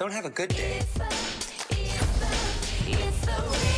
Don't have a good day. It's a, it's a, it's a